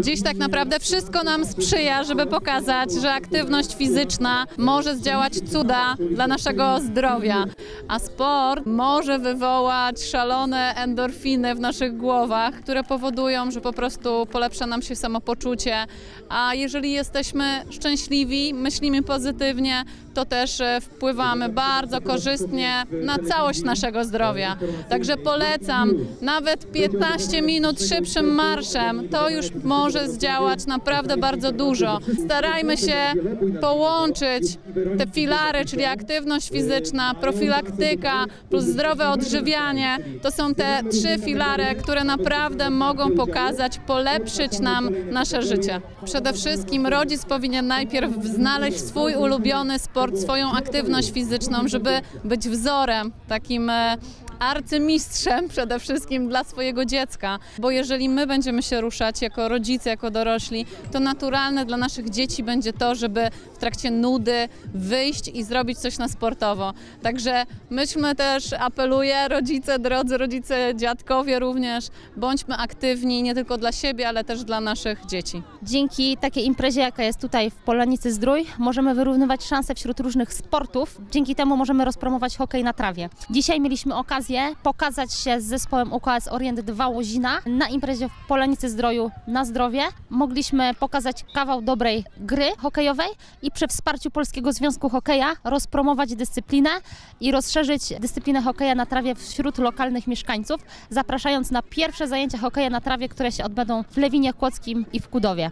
Dziś tak naprawdę wszystko nam sprzyja, żeby pokazać, że aktywność fizyczna może zdziałać cuda dla naszego zdrowia, a sport może wywołać szalone endorfiny w naszych głowach, które powodują, że po prostu polepsza nam się samopoczucie, a jeżeli jesteśmy szczęśliwi, myślimy pozytywnie, to też e, wpływamy bardzo korzystnie na całość naszego zdrowia. Także polecam nawet 15 minut szybszym marszem, to już może zdziałać naprawdę bardzo dużo. Starajmy się połączyć te filary, czyli aktywność fizyczna, profilaktyka plus zdrowe odżywianie. To są te trzy filary, które naprawdę mogą pokazać, polepszyć nam nasze życie. Przede wszystkim rodzic powinien najpierw znaleźć swój ulubiony sport, swoją aktywność fizyczną, żeby być wzorem, takim e, arcymistrzem przede wszystkim dla swojego dziecka, bo jeżeli my będziemy się ruszać jako rodzice, jako dorośli, to naturalne dla naszych dzieci będzie to, żeby w trakcie nudy wyjść i zrobić coś na sportowo. Także myśmy też, apeluję, rodzice, drodzy rodzice, dziadkowie również, bądźmy aktywni nie tylko dla siebie, ale też dla naszych dzieci. Dzięki takiej imprezie, jaka jest tutaj w Polanicy Zdrój, możemy wyrównywać szanse wśród różnych sportów. Dzięki temu możemy rozpromować hokej na trawie. Dzisiaj mieliśmy okazję pokazać się z zespołem UKS Orient 2 Łozina na imprezie w Polanicy Zdroju na zdrowie. Mogliśmy pokazać kawał dobrej gry hokejowej i przy wsparciu Polskiego Związku Hokeja rozpromować dyscyplinę i rozszerzyć dyscyplinę hokeja na trawie wśród lokalnych mieszkańców, zapraszając na pierwsze zajęcia hokeja na trawie, które się odbędą w Lewinie Kłodzkim i w Kudowie.